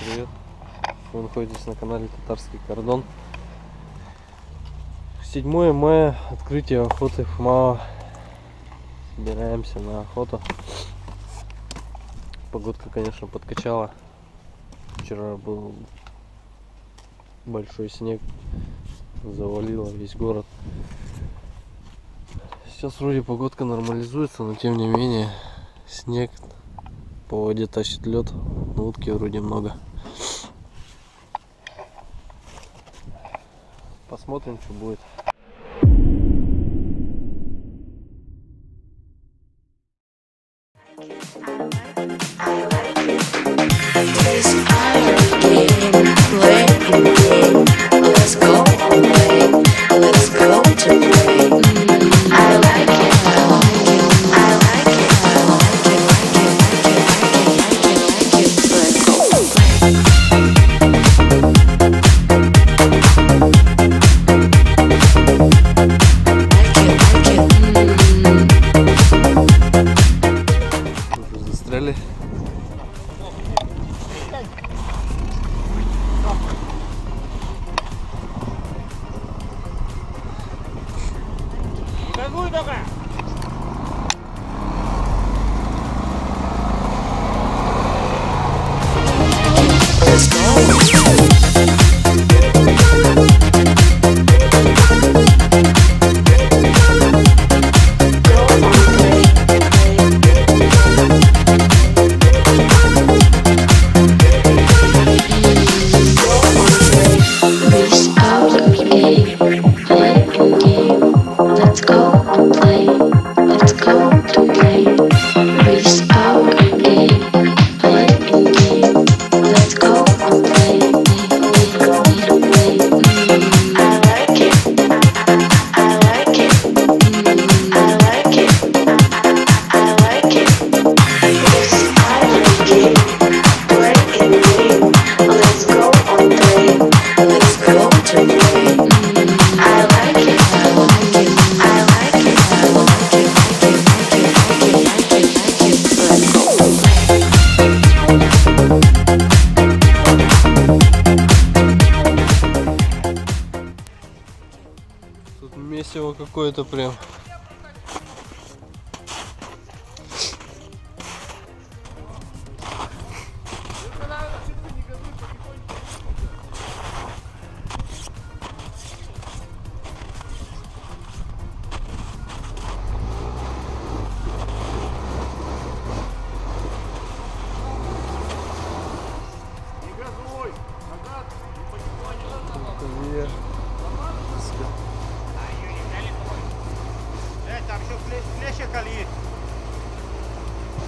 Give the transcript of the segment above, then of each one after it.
привет! Вы находитесь на канале Татарский кордон. 7 мая, открытие охоты Хмао. Собираемся на охоту. Погодка, конечно, подкачала. Вчера был большой снег, завалило весь город. Сейчас вроде погодка нормализуется, но тем не менее снег по воде тащит лед, на утке вроде много. посмотрим что будет. какое-то прям.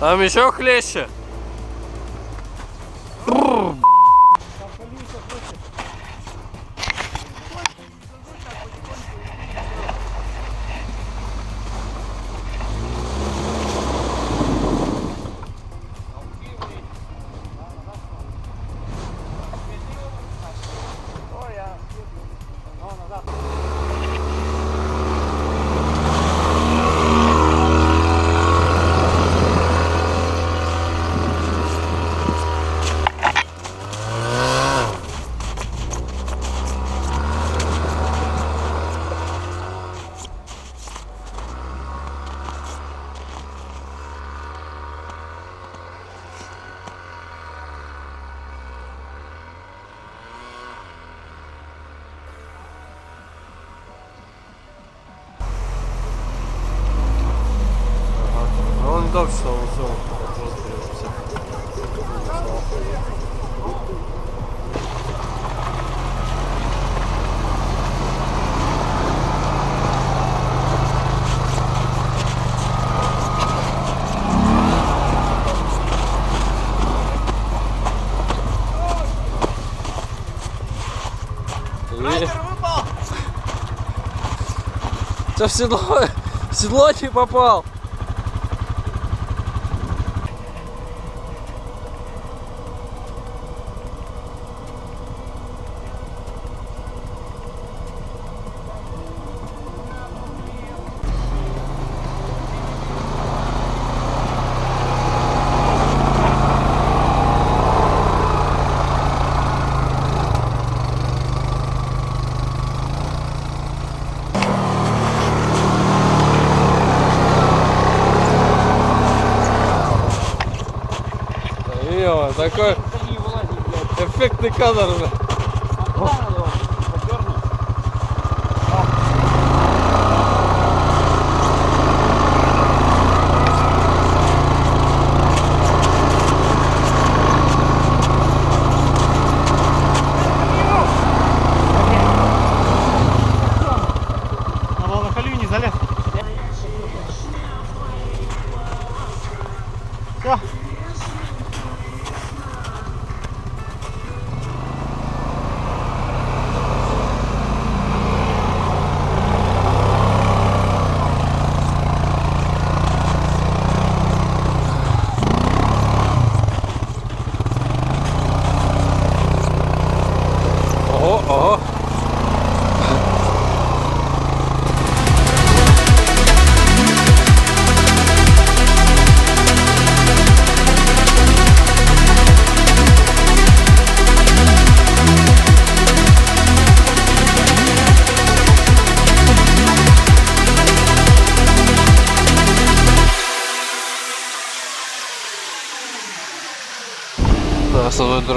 Laat me eens. куда все узел разберешься? Да в седло, в седло не попал. Такой эффектный кадр уже.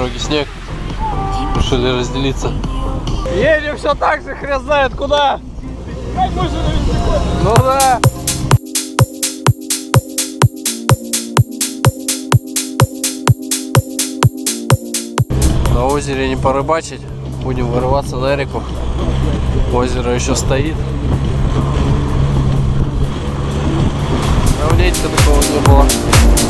Дороге снег. Решили разделиться. Едем все так же, хрен знает куда. Ну да. На озере не порыбачить. Будем вырываться на реку. Озеро еще стоит. Давненько такого не было.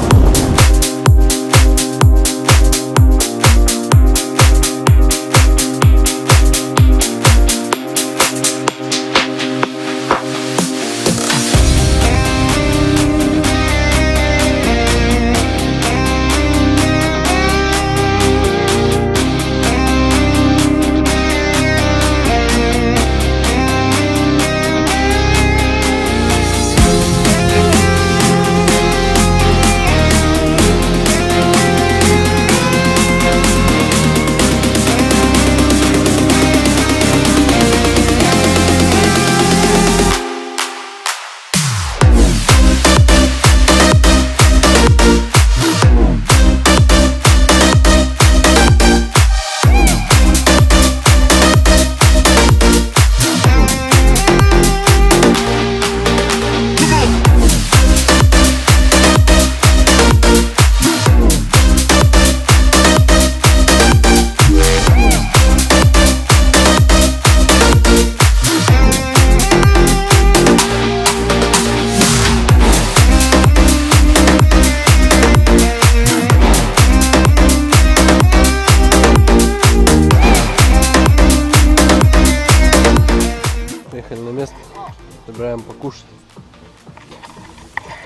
Собираем покушать.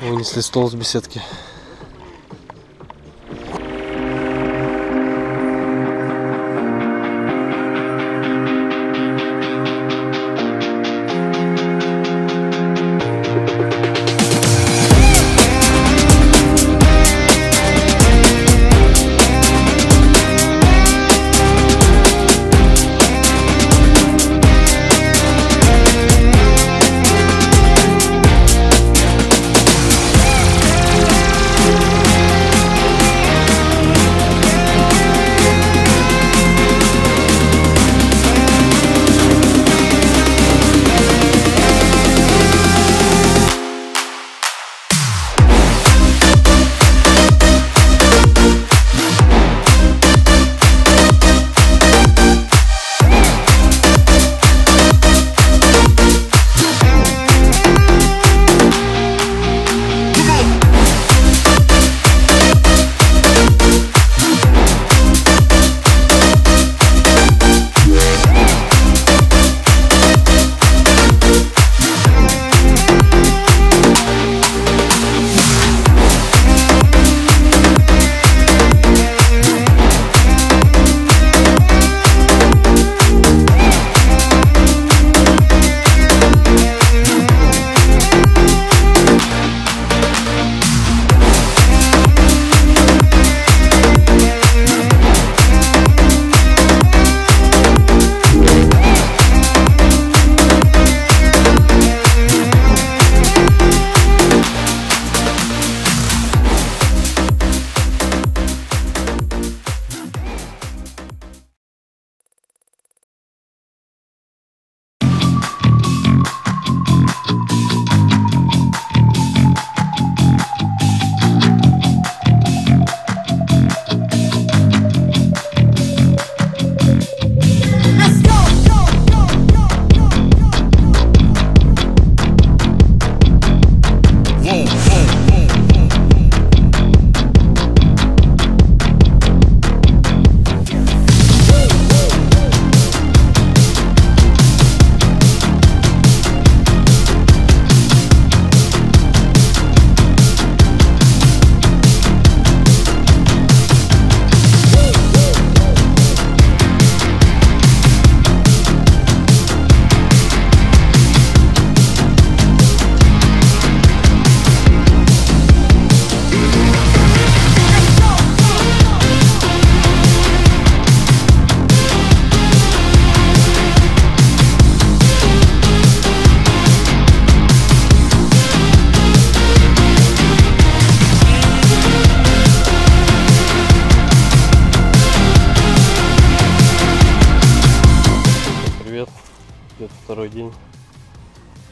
Вынесли стол с беседки.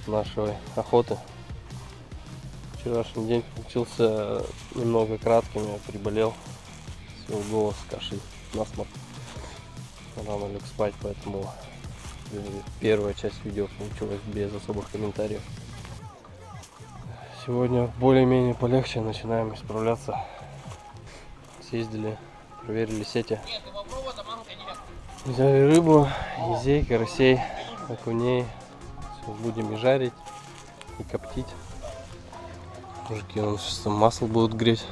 Нашей охоты. Вчерашний день получился немного кратким, я приболел, свел голос, кашель, насморк. Рано лег спать, поэтому э, первая часть видео получилась без особых комментариев. Сегодня более-менее полегче, начинаем исправляться. Съездили, проверили сети. Взяли рыбу, езей, карасей, окуней. Будем и жарить, и коптить. Мужики, он сейчас там масло будут греть.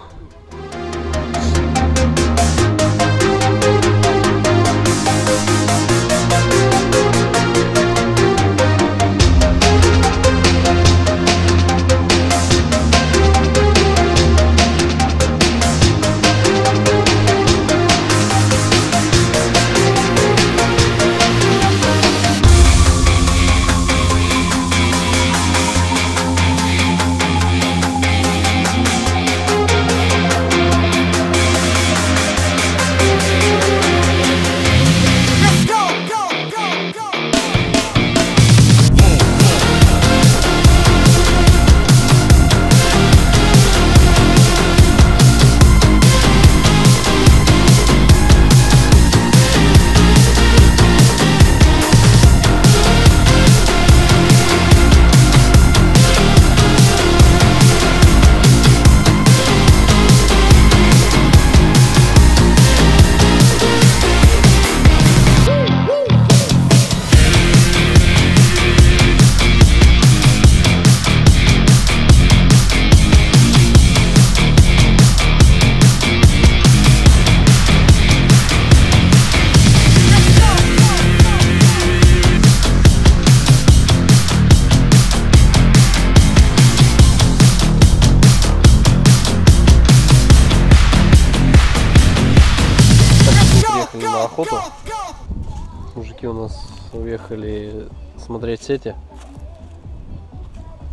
У нас уехали смотреть сети.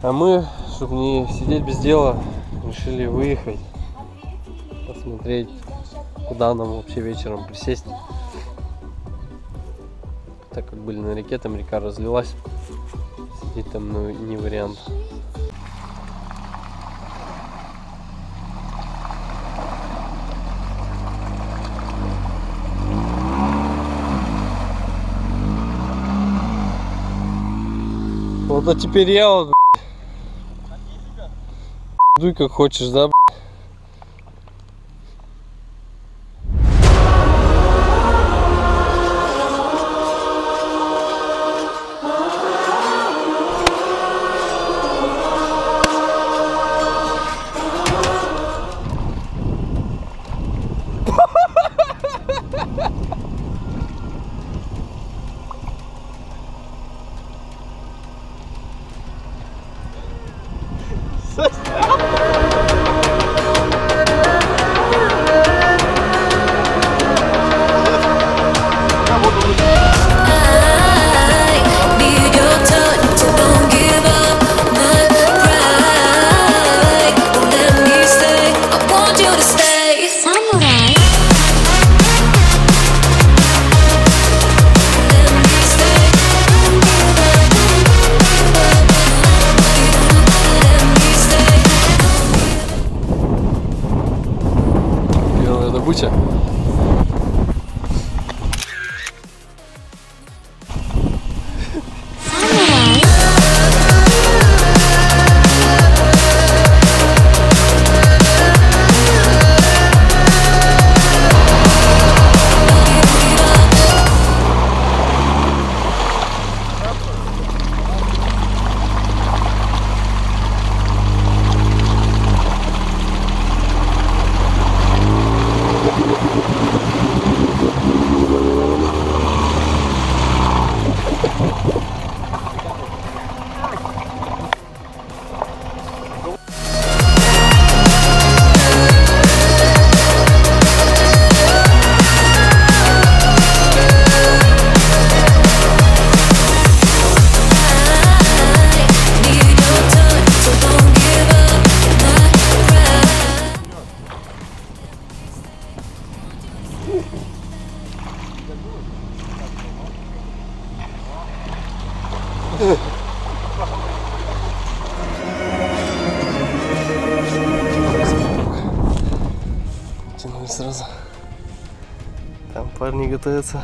А мы, чтобы не сидеть без дела, решили выехать. Посмотреть, куда нам вообще вечером присесть. Так как были на реке, там река разлилась. Сидеть там ну, не вариант. Вот а теперь я вот, б***ь. Дуй как хочешь, да, б***ь? Тянули сразу. Там парни готовятся.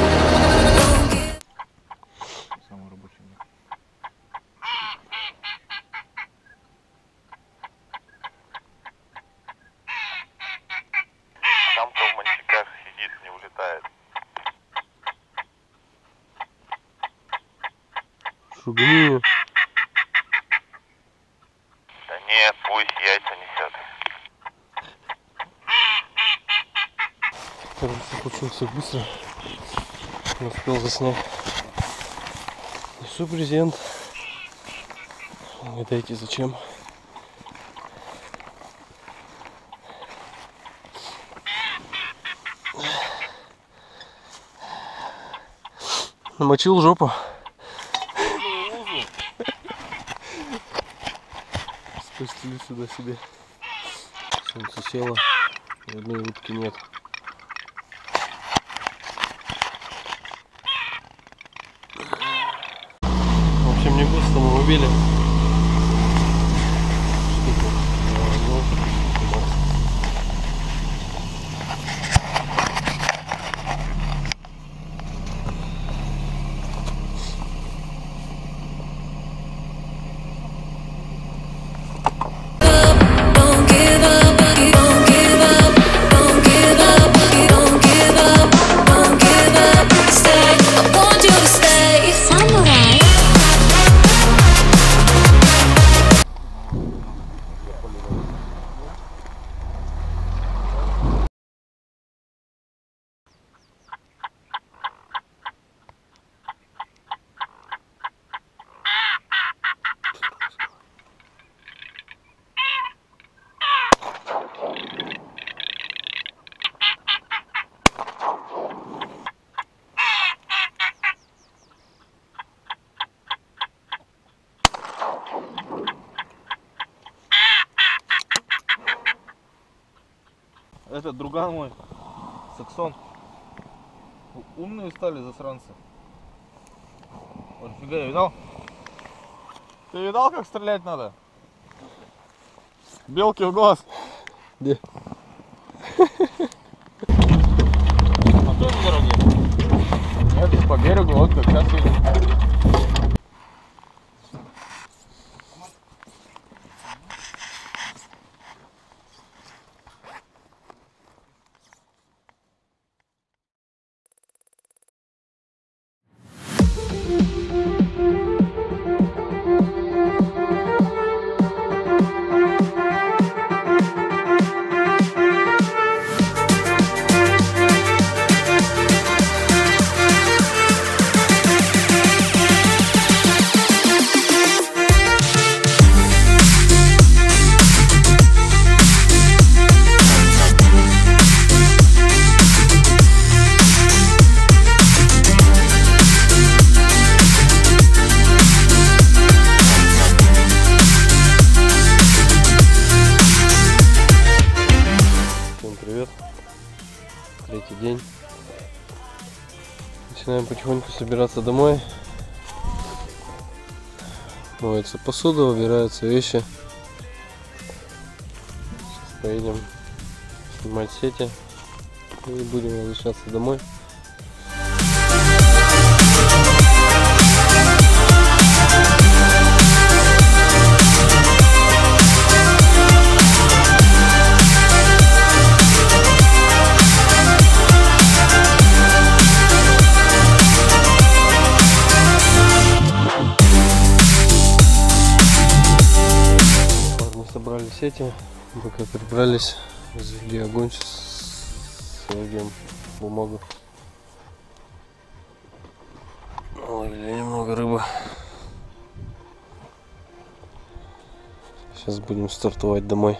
Быстро. Не успел заснять. Несу презент. Угадайте, зачем? Намочил жопу. Спустили сюда себе. Солнце село. Ни одной утки нет. Spiele. Это друган мой, Саксон. Умные стали засранцы. Вот фига, видал? Ты видал, как стрелять надо? Белки в глаз. Где? А кто на дороге? Это по берегу, вот как сейчас едем. Начинаем потихоньку собираться домой. Моется посуда, убираются вещи. Сейчас поедем снимать сети и будем возвращаться домой. Собрали сети, пока прибрались, Развели огонь, сейчас найдем бумагу. Наловили немного рыбы. Сейчас будем стартовать домой.